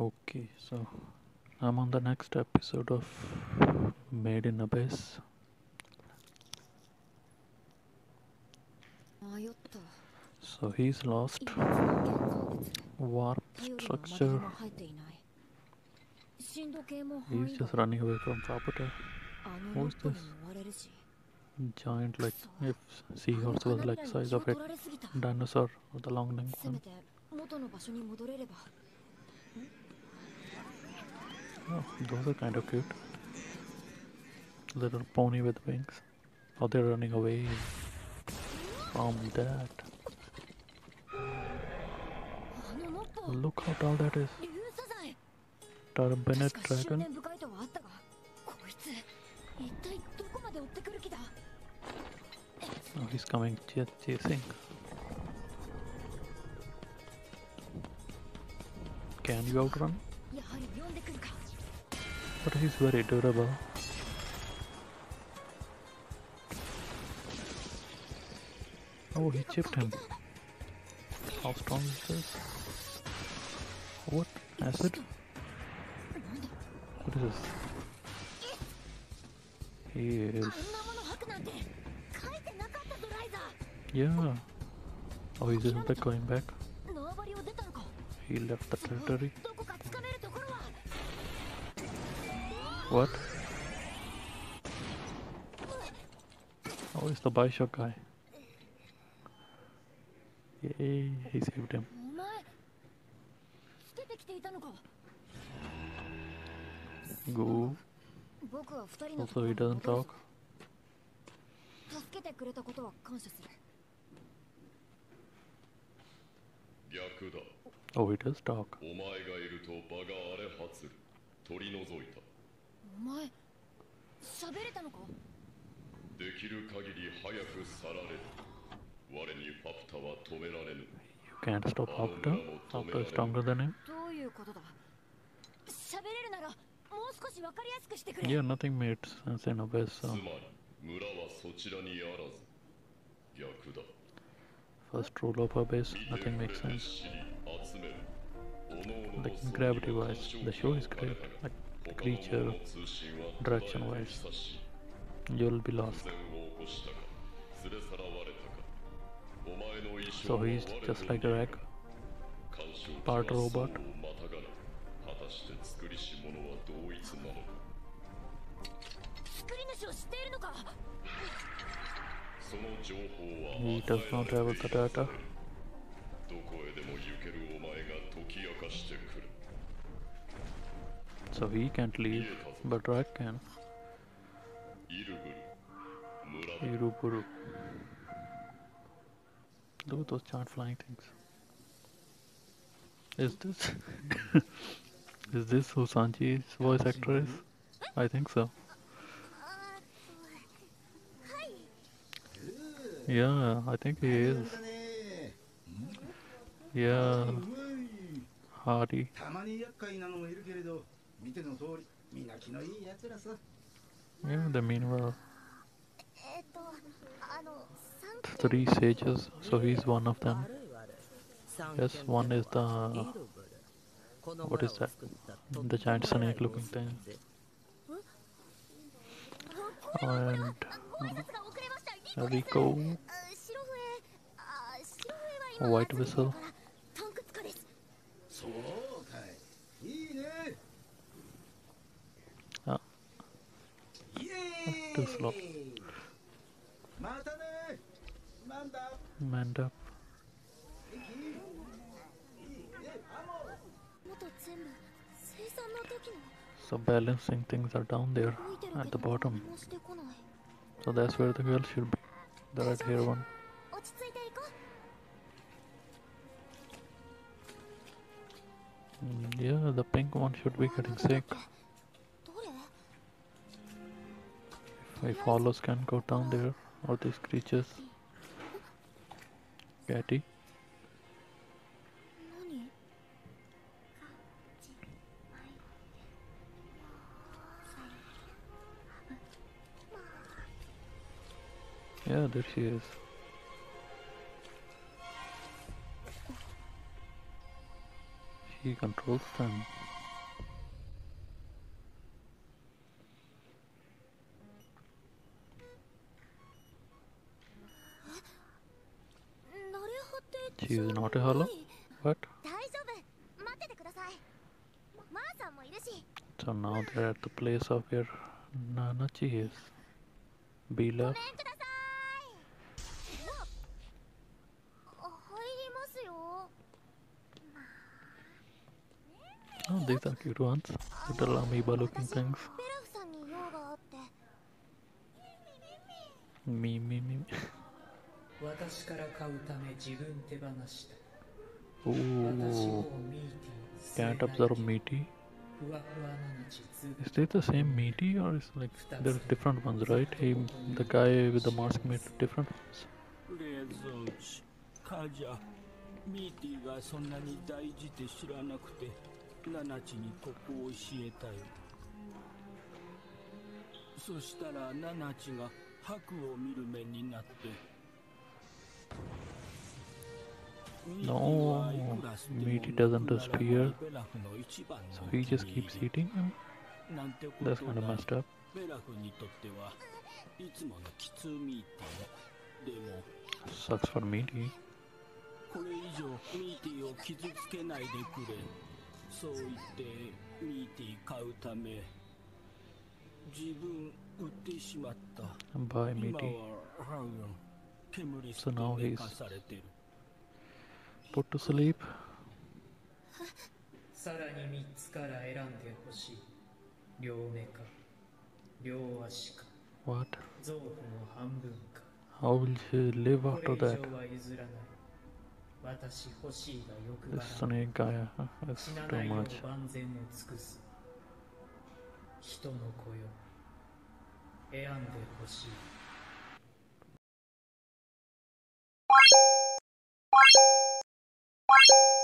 Okay, so I'm on the next episode of Made in Abyss. So he's lost. Warp structure. He's just running away from Kabuto. Who is this? Giant like if seahorse was like size of a dinosaur or the long neck one. Oh, those are kind of cute. Little pony with wings. Oh, they're running away from that. Look how tall that is. Turbinate dragon. Oh, he's coming ch chasing. Can you outrun? but he's very durable. Oh, he chipped him. How strong is this? What? Acid? What is this? He is... Yeah. Oh, he's not going back. He left the territory. What? Oh, it's the Bioshock guy. Yay, he saved him. お前捨ててきていたのか Go. 僕は二人の Also, he doesn't talk. 助けてくれたことは感謝する逆だ Oh, he does talk. お前がいると場が荒れ果つる取り除いた お前喋れたのかできる限り早く去られる我にファプタは止められぬ You can't stop Octa. Octa is stronger than him. どういうことだ喋れるならもう少しわかりやすくしてくれ Yeah, nothing made sense in Abyss. つ So まり村はそちらにあらず逆だ first rule of Abyss, 見て nothing くれ makes て sense. 知り集める各々の Like 装備 gravity は wise, 多少 the show is 変われ great. たが Like 他の creature 者の通信は direction 途絶え wise. て久し you'll be lost. 突然を起こしたか連れ去られたかお前の衣装 So は he's 我 just の like a rag. 干渉機 part は層を robot またがら果たして作りし者は同一なのか作り主を知っているのかその情報は He does not have the data. どこへでも行けるお前が解き明かしてくる So he can't leave, but Rak can. Iruburu. Look at those giant flying things. Is this... is this who Sanji's voice actor is? I think so. Yeah, I think he is. Yeah. Hardy. 見ての通りみんな気のいいやつらさ the they mean. Three sages, so he's one of them. Yes, one is the. Uh, what is that? The giant snake looking thing. And. Uh, Riko. Uh, white whistle. too. Manned up. So balancing things are down there at the bottom. So that's where the wheel should be. The red hair one. Mm, yeah, the pink one should be getting sick. If follows can go down there, or these creatures. Catty. Yeah, there she is. She controls them. She's not a hollow. What? So now they're at the place of where Nanachi is. Bila. Oh, these are cute ones. Little amoeba looking things. Me, me, me can't observe Mitty. Is they the same Mitty or is like they're different ones, right? He, the guy with the mask made different ones. No, Mitty doesn't disappear. So he just keeps eating him? That's kind of messed up. Sucks for Mitty. これ以上ミーティーを傷つけないでくれそう言ってミーティー買うため自分売ってしまった Bye, 今は、うん、煙付きで貸されてる Put to sleep. さらに3つから選んでほしい両目か両足か What? 臓腑の半分か How will she live こ after れ以 that? 上は譲らない私欲しいが欲張 This らない snake guy uh, is 死な too ないよう much. 万全を尽くす人の子よ選んでほしい Bye.